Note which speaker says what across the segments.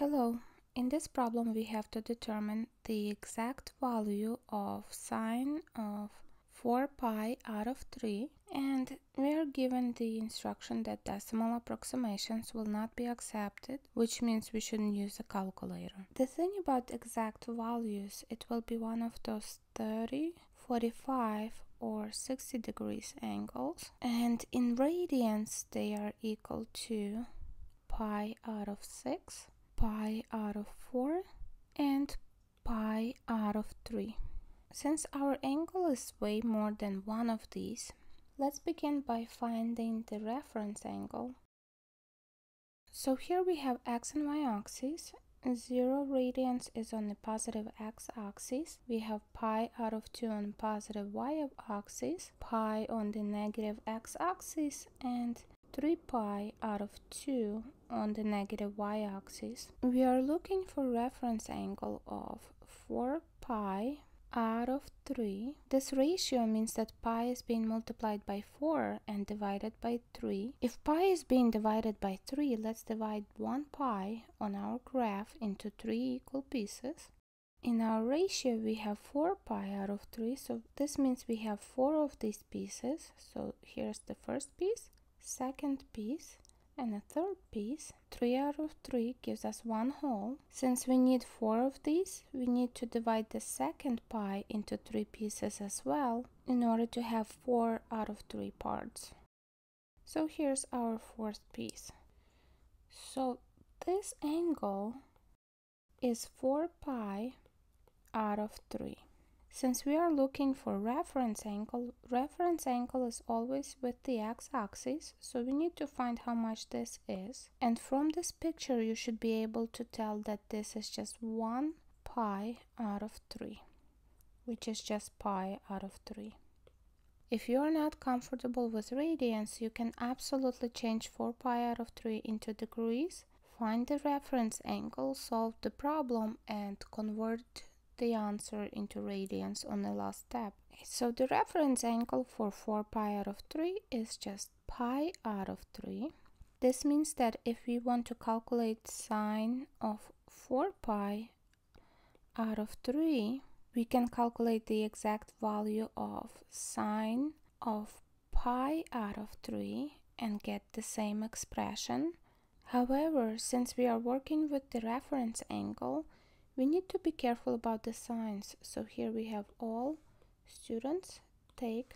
Speaker 1: Hello, in this problem we have to determine the exact value of sine of 4 pi out of 3 and we are given the instruction that decimal approximations will not be accepted which means we shouldn't use a calculator. The thing about exact values it will be one of those 30, 45 or 60 degrees angles and in radians they are equal to pi out of 6 pi out of 4 and pi out of 3. Since our angle is way more than one of these, let's begin by finding the reference angle. So here we have x and y axes. 0 radians is on the positive x-axis. We have pi out of 2 on positive y-axis, pi on the negative x-axis, and 3 pi out of 2 on the negative y-axis. We are looking for reference angle of 4 pi out of 3. This ratio means that pi is being multiplied by 4 and divided by 3. If pi is being divided by 3, let's divide 1 pi on our graph into 3 equal pieces. In our ratio, we have 4 pi out of 3, so this means we have 4 of these pieces. So here's the first piece, second piece and a third piece. 3 out of 3 gives us one whole. Since we need 4 of these, we need to divide the second pi into 3 pieces as well in order to have 4 out of 3 parts. So here's our fourth piece. So this angle is 4 pi out of 3. Since we are looking for reference angle, reference angle is always with the x-axis, so we need to find how much this is. And from this picture you should be able to tell that this is just 1 pi out of 3, which is just pi out of 3. If you are not comfortable with radians, you can absolutely change 4 pi out of 3 into degrees, find the reference angle, solve the problem, and convert the answer into radians on the last step. So the reference angle for 4 pi out of 3 is just pi out of 3. This means that if we want to calculate sine of 4 pi out of 3, we can calculate the exact value of sine of pi out of 3 and get the same expression. However, since we are working with the reference angle, we need to be careful about the signs. So here we have all students take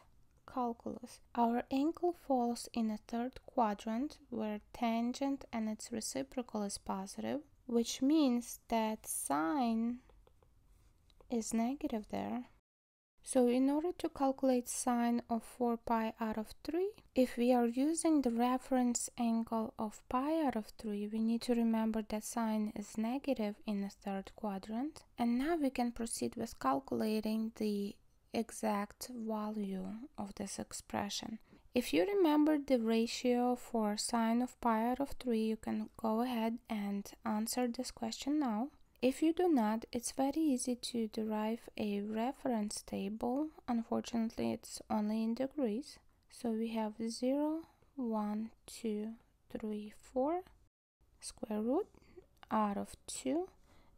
Speaker 1: calculus. Our angle falls in a third quadrant where tangent and its reciprocal is positive, which means that sine is negative there. So in order to calculate sine of 4 pi out of 3, if we are using the reference angle of pi out of 3, we need to remember that sine is negative in the third quadrant. And now we can proceed with calculating the exact value of this expression. If you remember the ratio for sine of pi out of 3, you can go ahead and answer this question now. If you do not, it's very easy to derive a reference table. Unfortunately, it's only in degrees. So we have 0, 1, 2, 3, 4 square root out of 2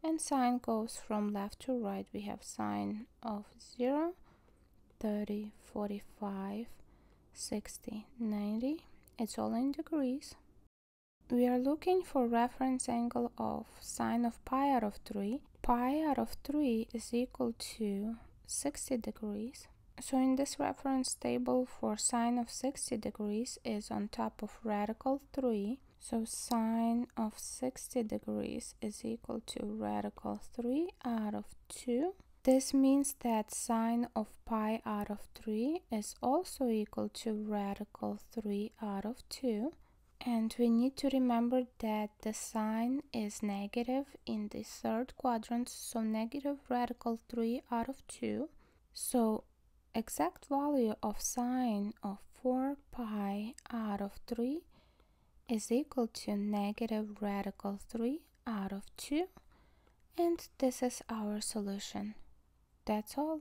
Speaker 1: and sine goes from left to right. We have sine of 0, 30, 45, 60, 90. It's all in degrees. We are looking for reference angle of sine of pi out of 3. Pi out of 3 is equal to 60 degrees. So in this reference table for sine of 60 degrees is on top of radical 3. So sine of 60 degrees is equal to radical 3 out of 2. This means that sine of pi out of 3 is also equal to radical 3 out of 2 and we need to remember that the sign is negative in the third quadrant so negative radical 3 out of 2 so exact value of sine of 4 pi out of 3 is equal to negative radical 3 out of 2 and this is our solution. That's all